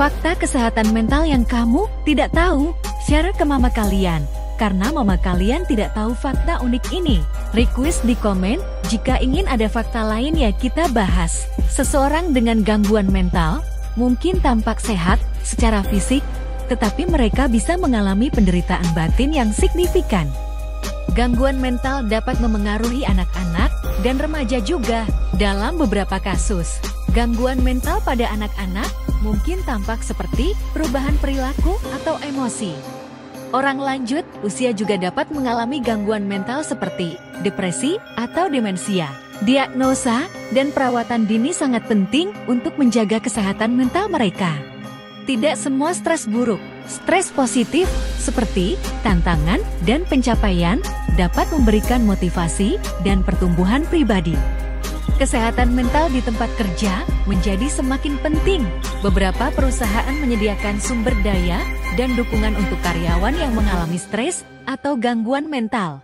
Fakta kesehatan mental yang kamu tidak tahu, share ke mama kalian. Karena mama kalian tidak tahu fakta unik ini. Request di komen, jika ingin ada fakta lain ya kita bahas. Seseorang dengan gangguan mental, mungkin tampak sehat secara fisik, tetapi mereka bisa mengalami penderitaan batin yang signifikan. Gangguan mental dapat memengaruhi anak-anak dan remaja juga. Dalam beberapa kasus, gangguan mental pada anak-anak mungkin tampak seperti perubahan perilaku atau emosi. Orang lanjut usia juga dapat mengalami gangguan mental seperti depresi atau demensia. Diagnosa dan perawatan dini sangat penting untuk menjaga kesehatan mental mereka. Tidak semua stres buruk. Stres positif seperti tantangan dan pencapaian dapat memberikan motivasi dan pertumbuhan pribadi. Kesehatan mental di tempat kerja menjadi semakin penting. Beberapa perusahaan menyediakan sumber daya dan dukungan untuk karyawan yang mengalami stres atau gangguan mental.